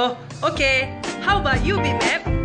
Oh, okay. How about you, B-Map?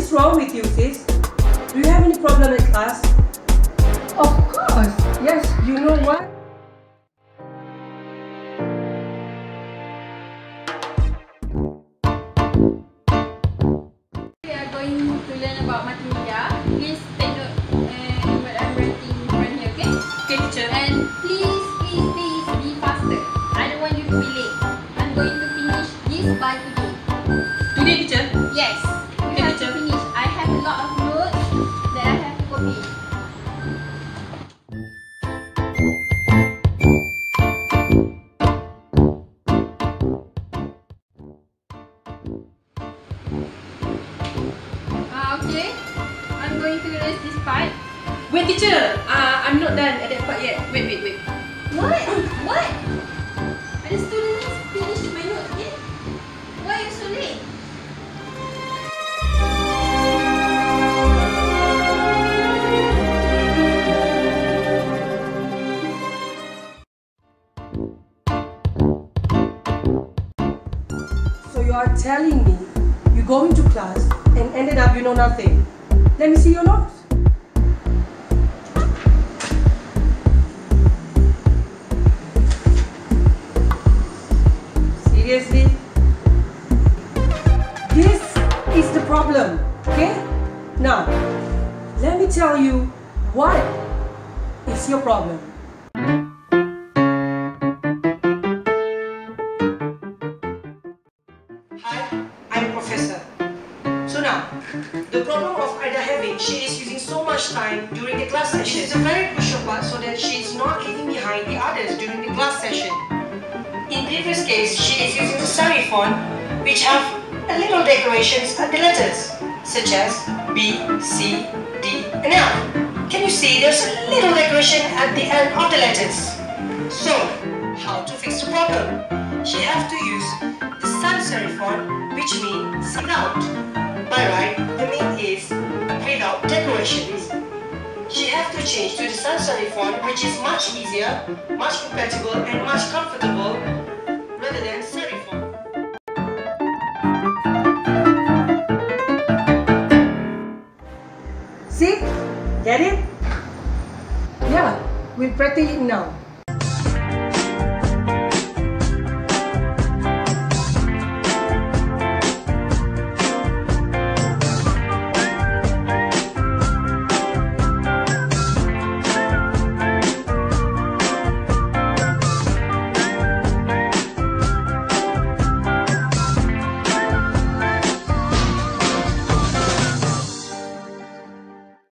Is wrong with you, sis? Do you have any problem in class? Of course. Yes, you know what? Okay. I'm going to erase this part. Wait, teacher. Uh, I'm not done at that part yet. Wait, wait, wait. What? What? Are the students finished my notes yet? Why are you so late? So you are telling me you go into class and ended up you know nothing. Let me see your notes. Seriously? This is the problem, okay? Now, let me tell you what is your problem. Time during the class session. It's a very crucial part so that she is not lagging behind the others during the class session. In previous case, she is using the serif font, which have a little decorations at the letters, such as B, C, D, and L. Can you see there's a little decoration at the end of the letters? So, how to fix the problem? She have to use the sans serif font, which means without. By right, the She have to change to the serif font, which is much easier, much compatible, and much comfortable rather than serif font. See? Get it? Yeah, we'll practice it now.